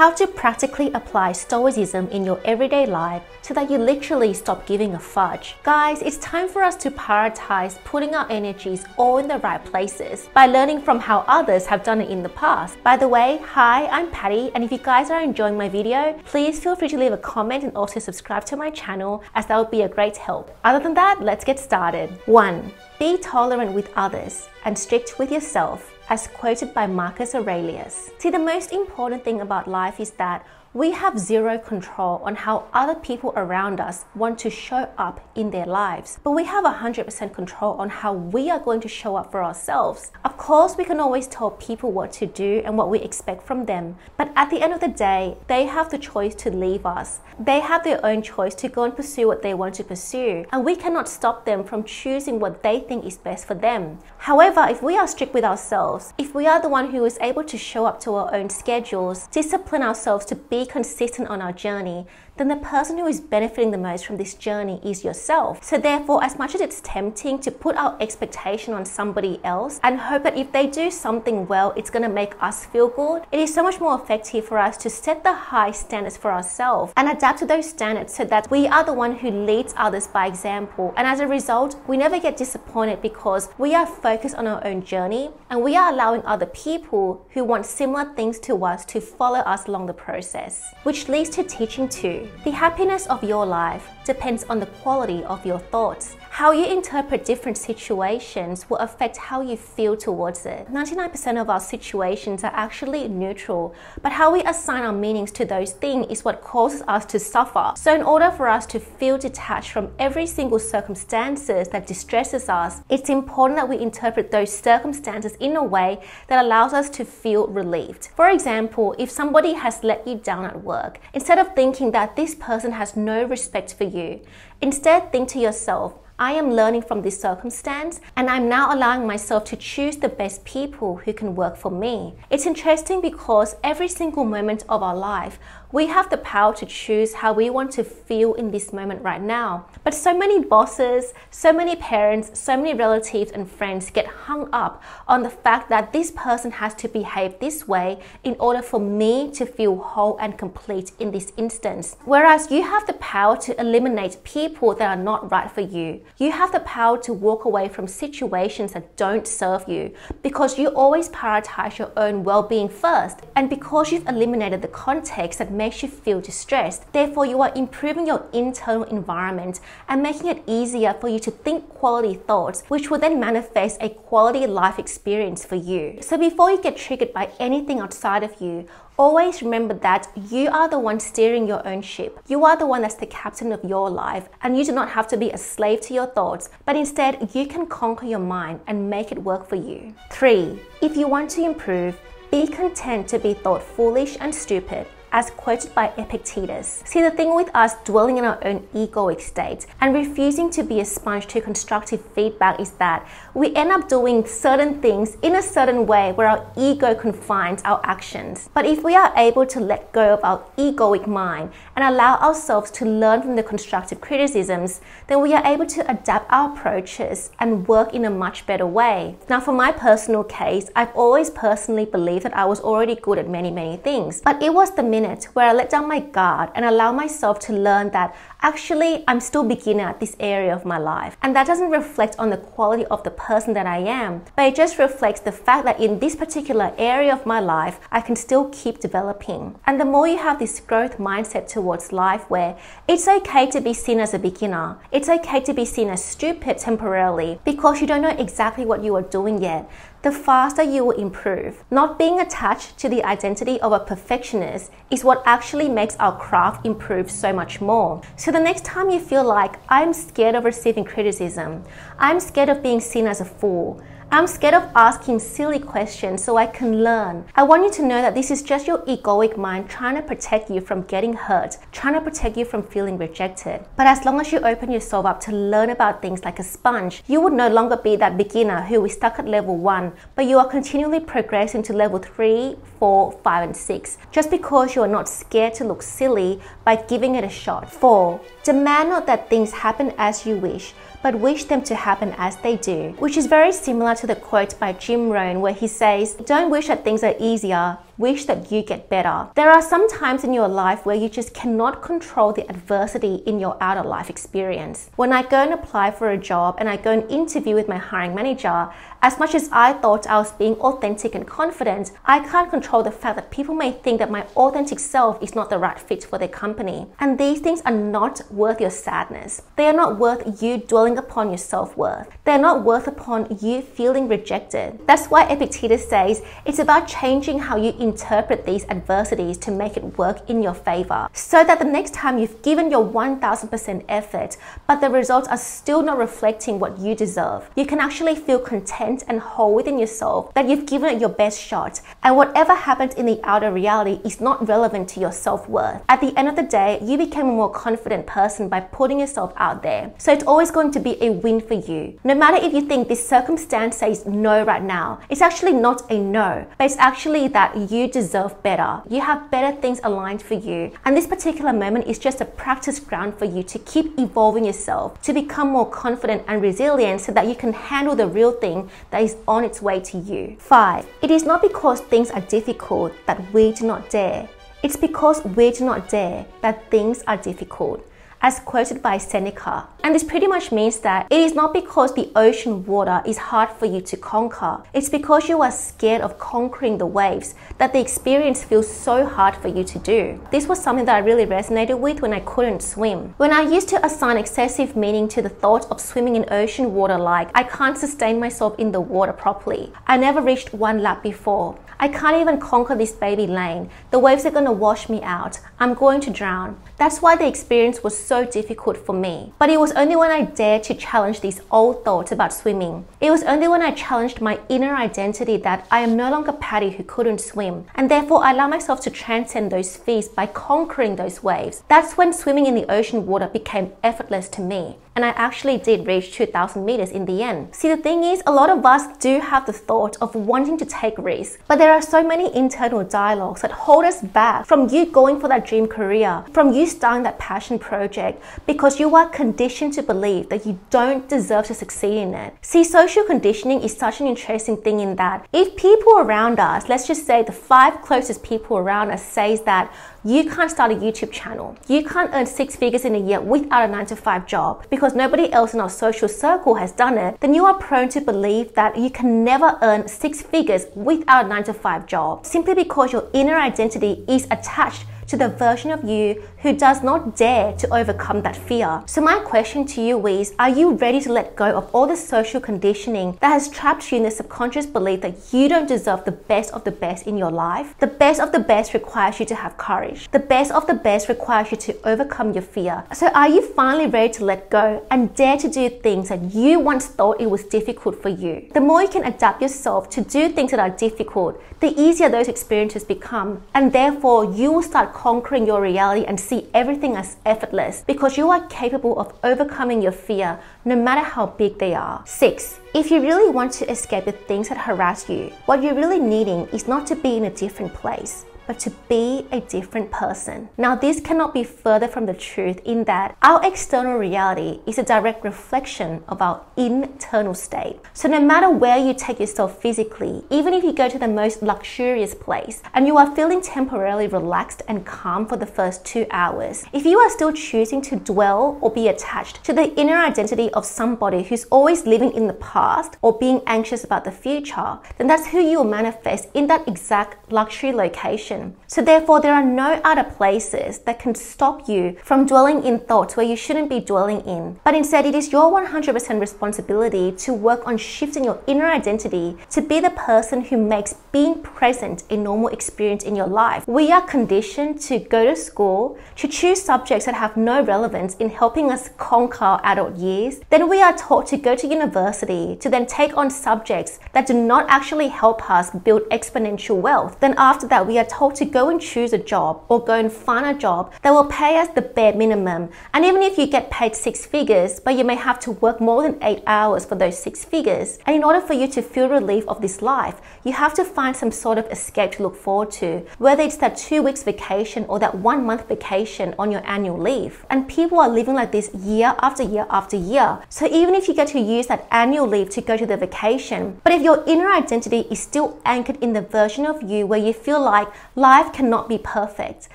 how to practically apply Stoicism in your everyday life so that you literally stop giving a fudge. Guys, it's time for us to prioritize putting our energies all in the right places by learning from how others have done it in the past. By the way, hi, I'm Patty, and if you guys are enjoying my video, please feel free to leave a comment and also subscribe to my channel as that would be a great help. Other than that, let's get started. 1. Be tolerant with others and strict with yourself as quoted by Marcus Aurelius. See, the most important thing about life is that we have zero control on how other people around us want to show up in their lives, but we have 100% control on how we are going to show up for ourselves. Of course, we can always tell people what to do and what we expect from them, but at the end of the day, they have the choice to leave us. They have their own choice to go and pursue what they want to pursue, and we cannot stop them from choosing what they think is best for them. However, if we are strict with ourselves, if we are the one who is able to show up to our own schedules, discipline ourselves to be consistent on our journey, then the person who is benefiting the most from this journey is yourself. So, therefore, as much as it's tempting to put our expectation on somebody else and hope that if they do something well, it's going to make us feel good, it is so much more effective for us to set the high standards for ourselves and adapt to those standards so that we are the one who leads others by example. And as a result, we never get disappointed because we are focused on our own journey and we are allowing other people who want similar things to us to follow us along the process. Which leads to teaching two. The happiness of your life depends on the quality of your thoughts. How you interpret different situations will affect how you feel towards it. 99% of our situations are actually neutral, but how we assign our meanings to those things is what causes us to suffer. So in order for us to feel detached from every single circumstances that distresses us, it's important that we interpret those circumstances in a way that allows us to feel relieved. For example, if somebody has let you down at work, instead of thinking that this person has no respect for you, instead think to yourself, I am learning from this circumstance and I'm now allowing myself to choose the best people who can work for me. It's interesting because every single moment of our life, we have the power to choose how we want to feel in this moment right now. But so many bosses, so many parents, so many relatives and friends get hung up on the fact that this person has to behave this way in order for me to feel whole and complete in this instance. Whereas you have the power to eliminate people that are not right for you. You have the power to walk away from situations that don't serve you because you always prioritize your own well being first. And because you've eliminated the context that makes you feel distressed, therefore, you are improving your internal environment and making it easier for you to think quality thoughts, which will then manifest a quality life experience for you. So, before you get triggered by anything outside of you, Always remember that you are the one steering your own ship. You are the one that's the captain of your life, and you do not have to be a slave to your thoughts, but instead you can conquer your mind and make it work for you. 3. If you want to improve, be content to be thought foolish and stupid as quoted by Epictetus. See, the thing with us dwelling in our own egoic state and refusing to be a sponge to constructive feedback is that we end up doing certain things in a certain way where our ego confines our actions. But if we are able to let go of our egoic mind and allow ourselves to learn from the constructive criticisms, then we are able to adapt our approaches and work in a much better way. Now, for my personal case, I've always personally believed that I was already good at many, many things, but it was the minute where I let down my guard and allow myself to learn that actually I'm still beginner at this area of my life. And that doesn't reflect on the quality of the person that I am, but it just reflects the fact that in this particular area of my life, I can still keep developing. And the more you have this growth mindset towards life where it's okay to be seen as a beginner, it's okay to be seen as stupid temporarily because you don't know exactly what you are doing yet, the faster you will improve. Not being attached to the identity of a perfectionist is what actually makes our craft improve so much more. So the next time you feel like I'm scared of receiving criticism, I'm scared of being seen as a fool, I'm scared of asking silly questions so I can learn. I want you to know that this is just your egoic mind trying to protect you from getting hurt, trying to protect you from feeling rejected. But as long as you open yourself up to learn about things like a sponge, you would no longer be that beginner who is stuck at level 1, but you are continually progressing to level 3, 4, 5, and 6, just because you are not scared to look silly by giving it a shot. 4. Demand not that things happen as you wish, but wish them to happen as they do, which is very similar to the quote by Jim Rohn where he says, Don't wish that things are easier, wish that you get better. There are some times in your life where you just cannot control the adversity in your outer life experience. When I go and apply for a job and I go and interview with my hiring manager, as much as I thought I was being authentic and confident, I can't control the fact that people may think that my authentic self is not the right fit for their company. And these things are not worth your sadness. They are not worth you dwelling upon your self worth. They are not worth upon you feeling rejected. That's why Epictetus says it's about changing how you interpret these adversities to make it work in your favor. So that the next time you've given your 1000% effort, but the results are still not reflecting what you deserve, you can actually feel content and whole within yourself that you've given it your best shot. And whatever happens in the outer reality is not relevant to your self worth. At the end of the day, you became a more confident person by putting yourself out there. So it's always going to be a win for you. No matter if you think this circumstance says no right now, it's actually not a no, but it's actually that you deserve better. You have better things aligned for you. And this particular moment is just a practice ground for you to keep evolving yourself, to become more confident and resilient so that you can handle the real thing that is on its way to you. 5. It is not because things are difficult that we do not dare. It's because we do not dare that things are difficult as quoted by Seneca. And this pretty much means that it is not because the ocean water is hard for you to conquer, it's because you are scared of conquering the waves that the experience feels so hard for you to do. This was something that I really resonated with when I couldn't swim. When I used to assign excessive meaning to the thought of swimming in ocean water like I can't sustain myself in the water properly. I never reached one lap before. I can't even conquer this baby lane. The waves are gonna wash me out. I'm going to drown. That's why the experience was so difficult for me. But it was only when I dared to challenge these old thoughts about swimming. It was only when I challenged my inner identity that I am no longer Patty who couldn't swim. And therefore, I allow myself to transcend those fears by conquering those waves. That's when swimming in the ocean water became effortless to me and I actually did reach 2000 meters in the end. See, the thing is, a lot of us do have the thought of wanting to take risks, but there are so many internal dialogues that hold us back from you going for that dream career, from you starting that passion project, because you are conditioned to believe that you don't deserve to succeed in it. See, social conditioning is such an interesting thing in that if people around us, let's just say the five closest people around us says that you can't start a YouTube channel. You can't earn six figures in a year without a nine to five job because nobody else in our social circle has done it. Then you are prone to believe that you can never earn six figures without a nine to five job simply because your inner identity is attached to the version of you who does not dare to overcome that fear. So, my question to you is Are you ready to let go of all the social conditioning that has trapped you in the subconscious belief that you don't deserve the best of the best in your life? The best of the best requires you to have courage. The best of the best requires you to overcome your fear. So, are you finally ready to let go and dare to do things that you once thought it was difficult for you? The more you can adapt yourself to do things that are difficult, the easier those experiences become, and therefore you will start conquering your reality and see everything as effortless because you are capable of overcoming your fear no matter how big they are. 6. If you really want to escape the things that harass you, what you're really needing is not to be in a different place but to be a different person. Now, this cannot be further from the truth in that our external reality is a direct reflection of our internal state. So, no matter where you take yourself physically, even if you go to the most luxurious place and you are feeling temporarily relaxed and calm for the first two hours, if you are still choosing to dwell or be attached to the inner identity of somebody who's always living in the past or being anxious about the future, then that's who you will manifest in that exact luxury location so, therefore, there are no other places that can stop you from dwelling in thoughts where you shouldn't be dwelling in. But instead, it is your 100% responsibility to work on shifting your inner identity to be the person who makes being present a normal experience in your life. We are conditioned to go to school, to choose subjects that have no relevance in helping us conquer our adult years. Then we are taught to go to university, to then take on subjects that do not actually help us build exponential wealth. Then after that, we are told told to go and choose a job or go and find a job that will pay us the bare minimum. And even if you get paid six figures, but you may have to work more than eight hours for those six figures. And in order for you to feel relief of this life, you have to find some sort of escape to look forward to, whether it's that two weeks vacation or that one month vacation on your annual leave. And people are living like this year after year after year. So even if you get to use that annual leave to go to the vacation, but if your inner identity is still anchored in the version of you where you feel like life cannot be perfect,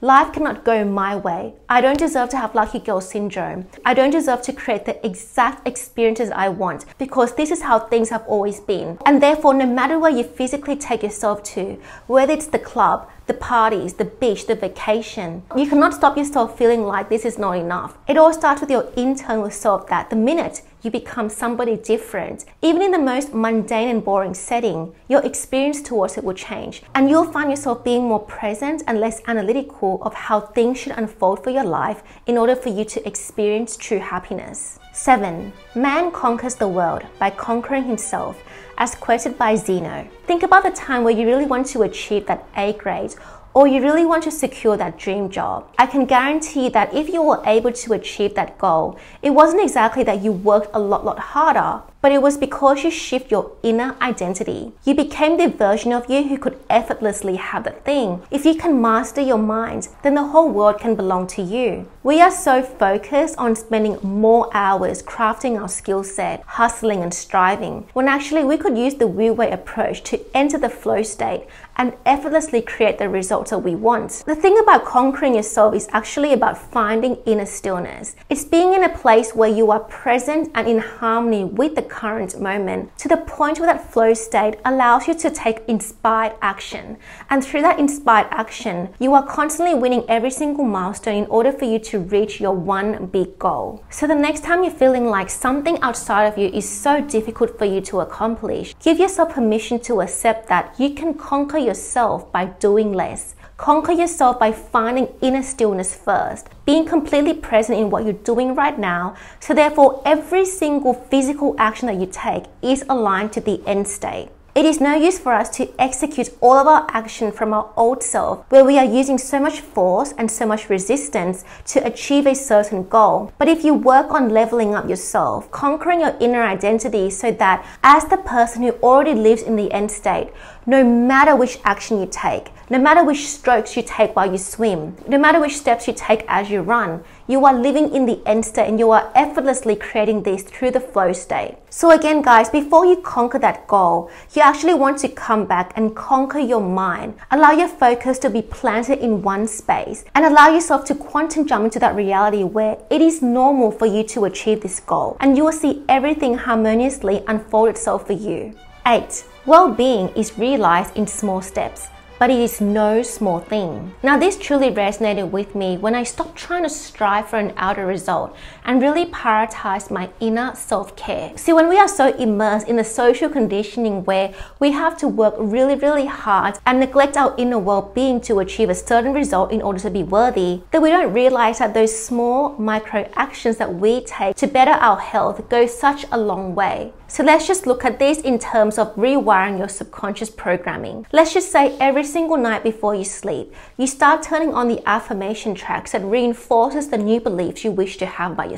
life cannot go my way, I don't deserve to have lucky girl syndrome, I don't deserve to create the exact experiences I want because this is how things have always been. And therefore, no matter where you physically take yourself to, whether it's the club, the parties, the beach, the vacation. You cannot stop yourself feeling like this is not enough. It all starts with your internal self that the minute you become somebody different, even in the most mundane and boring setting, your experience towards it will change. And you'll find yourself being more present and less analytical of how things should unfold for your life in order for you to experience true happiness. 7. Man conquers the world by conquering himself as quoted by Zeno. Think about the time where you really want to achieve that A grade or you really want to secure that dream job, I can guarantee that if you were able to achieve that goal, it wasn't exactly that you worked a lot, lot harder, but it was because you shift your inner identity. You became the version of you who could effortlessly have the thing. If you can master your mind, then the whole world can belong to you. We are so focused on spending more hours crafting our skill set, hustling and striving, when actually we could use the Wu Wei approach to enter the flow state and effortlessly create the results that we want. The thing about conquering yourself is actually about finding inner stillness. It's being in a place where you are present and in harmony with the current moment to the point where that flow state allows you to take inspired action. And through that inspired action, you are constantly winning every single milestone in order for you to reach your one big goal. So the next time you're feeling like something outside of you is so difficult for you to accomplish, give yourself permission to accept that you can conquer yourself by doing less. Conquer yourself by finding inner stillness first, being completely present in what you're doing right now. So, therefore, every single physical action that you take is aligned to the end state. It is no use for us to execute all of our action from our old self, where we are using so much force and so much resistance to achieve a certain goal. But if you work on leveling up yourself, conquering your inner identity so that as the person who already lives in the end state, no matter which action you take, no matter which strokes you take while you swim, no matter which steps you take as you run, you are living in the end state and you are effortlessly creating this through the flow state. So again, guys, before you conquer that goal, you actually want to come back and conquer your mind. Allow your focus to be planted in one space and allow yourself to quantum jump into that reality where it is normal for you to achieve this goal and you will see everything harmoniously unfold itself for you. 8. Well being is realized in small steps but it is no small thing. Now, this truly resonated with me when I stopped trying to strive for an outer result and really prioritize my inner self care. See, when we are so immersed in the social conditioning where we have to work really, really hard and neglect our inner well being to achieve a certain result in order to be worthy, that we don't realize that those small micro actions that we take to better our health go such a long way. So let's just look at this in terms of rewiring your subconscious programming. Let's just say every single night before you sleep, you start turning on the affirmation tracks that reinforces the new beliefs you wish to have by yourself.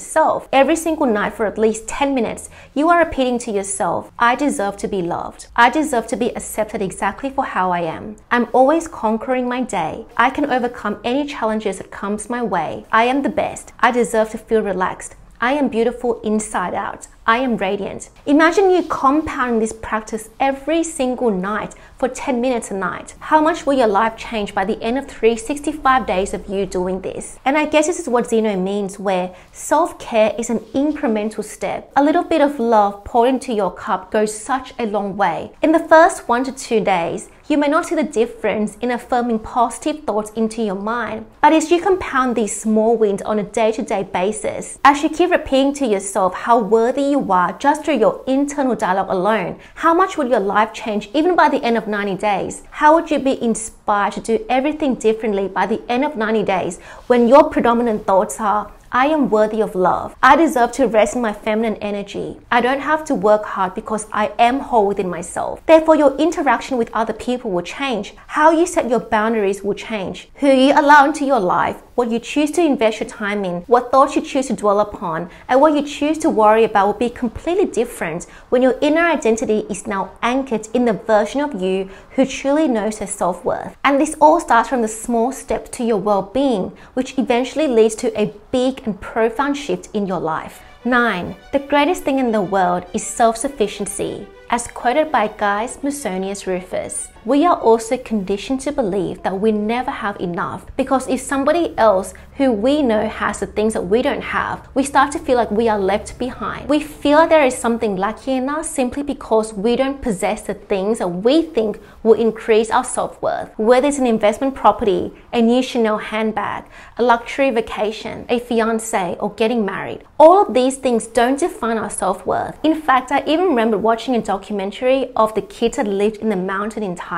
Every single night for at least 10 minutes, you are repeating to yourself, I deserve to be loved. I deserve to be accepted exactly for how I am. I'm always conquering my day. I can overcome any challenges that comes my way. I am the best. I deserve to feel relaxed. I am beautiful inside out. I am radiant. Imagine you compounding this practice every single night for 10 minutes a night. How much will your life change by the end of 365 days of you doing this? And I guess this is what Zeno means, where self care is an incremental step. A little bit of love poured into your cup goes such a long way. In the first one to two days, you may not see the difference in affirming positive thoughts into your mind, but as you compound these small wins on a day to day basis, as you keep repeating to yourself how worthy you are just through your internal dialogue alone, how much would your life change even by the end of 90 days? How would you be inspired to do everything differently by the end of 90 days when your predominant thoughts are, I am worthy of love. I deserve to rest in my feminine energy. I don't have to work hard because I am whole within myself. Therefore, your interaction with other people will change. How you set your boundaries will change. Who you allow into your life what you choose to invest your time in, what thoughts you choose to dwell upon, and what you choose to worry about will be completely different when your inner identity is now anchored in the version of you who truly knows her self worth. And this all starts from the small steps to your well being, which eventually leads to a big and profound shift in your life. 9. The greatest thing in the world is self sufficiency. As quoted by Gaius Musonius Rufus, we are also conditioned to believe that we never have enough because if somebody else who we know has the things that we don't have, we start to feel like we are left behind. We feel like there is something lacking in us simply because we don't possess the things that we think will increase our self worth. Whether it's an investment property, a new Chanel handbag, a luxury vacation, a fiance, or getting married, all of these things don't define our self worth. In fact, I even remember watching a documentary of the kids that lived in the mountain in Thailand,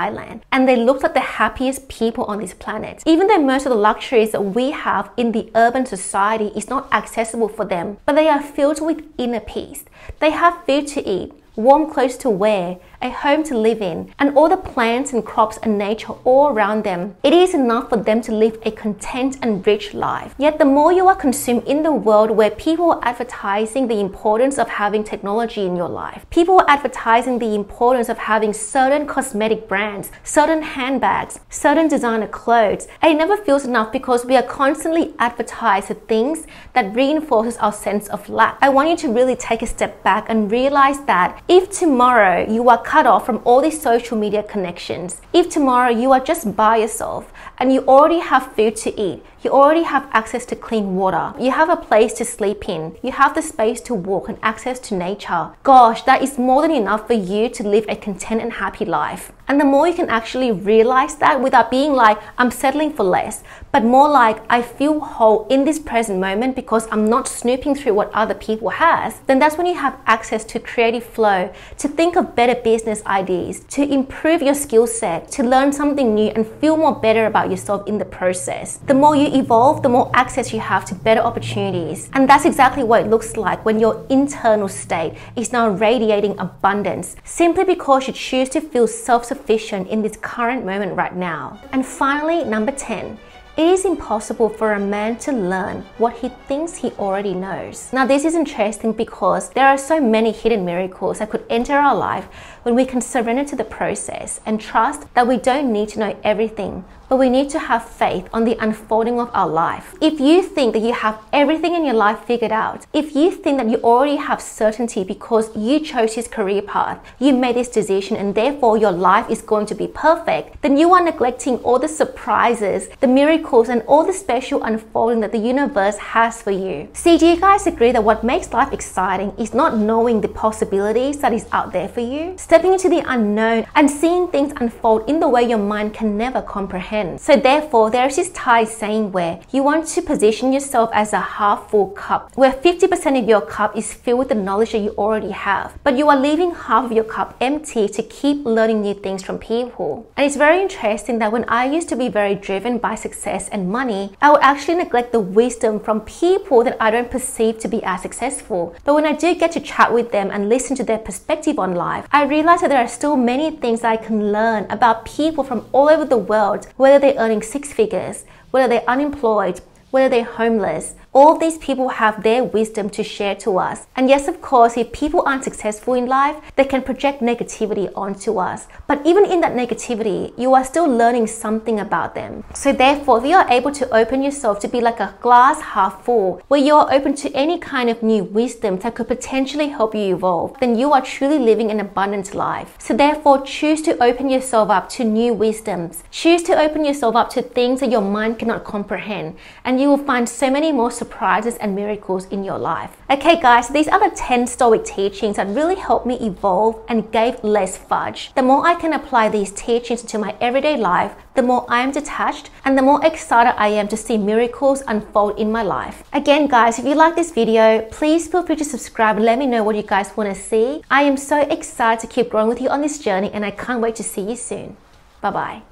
and they looked like the happiest people on this planet. Even though most of the luxuries that we have in the urban society is not accessible for them, but they are filled with inner peace. They have food to eat, warm clothes to wear, a home to live in, and all the plants and crops and nature all around them. It is enough for them to live a content and rich life. Yet the more you are consumed in the world where people are advertising the importance of having technology in your life, people are advertising the importance of having certain cosmetic brands, certain handbags, certain designer clothes, and it never feels enough because we are constantly advertised things that reinforces our sense of lack. I want you to really take a step back and realize that if tomorrow you are cut off from all these social media connections. If tomorrow you are just by yourself and you already have food to eat, you already have access to clean water, you have a place to sleep in, you have the space to walk and access to nature, gosh, that is more than enough for you to live a content and happy life. And the more you can actually realize that without being like, I'm settling for less, but more like, I feel whole in this present moment because I'm not snooping through what other people has, then that's when you have access to creative flow, to think of better business ideas, to improve your skill set, to learn something new and feel more better about yourself in the process. The more you evolve, the more access you have to better opportunities. And that's exactly what it looks like when your internal state is now radiating abundance, simply because you choose to feel self sufficient in this current moment right now. And finally, number 10. It is impossible for a man to learn what he thinks he already knows. Now, this is interesting because there are so many hidden miracles that could enter our life when we can surrender to the process and trust that we don't need to know everything, but we need to have faith on the unfolding of our life. If you think that you have everything in your life figured out, if you think that you already have certainty because you chose this career path, you made this decision, and therefore your life is going to be perfect, then you are neglecting all the surprises, the miracles, and all the special unfolding that the universe has for you. See, do you guys agree that what makes life exciting is not knowing the possibilities that is out there for you, stepping into the unknown and seeing things unfold in the way your mind can never comprehend? So therefore, there's this Thai saying where you want to position yourself as a half full cup, where 50% of your cup is filled with the knowledge that you already have, but you are leaving half of your cup empty to keep learning new things from people. And it's very interesting that when I used to be very driven by success and money, I would actually neglect the wisdom from people that I don't perceive to be as successful. But when I do get to chat with them and listen to their perspective on life, I realize that there are still many things I can learn about people from all over the world whether they're earning six figures, whether they're unemployed, whether they're homeless, all these people have their wisdom to share to us. And yes, of course, if people aren't successful in life, they can project negativity onto us. But even in that negativity, you are still learning something about them. So therefore, if you are able to open yourself to be like a glass half full, where you are open to any kind of new wisdom that could potentially help you evolve, then you are truly living an abundant life. So therefore, choose to open yourself up to new wisdoms. Choose to open yourself up to things that your mind cannot comprehend. And you will find so many more surprises and miracles in your life. Okay, guys, these are the 10 Stoic teachings that really helped me evolve and gave less fudge. The more I can apply these teachings to my everyday life, the more I am detached and the more excited I am to see miracles unfold in my life. Again, guys, if you like this video, please feel free to subscribe and let me know what you guys want to see. I am so excited to keep growing with you on this journey and I can't wait to see you soon. Bye bye.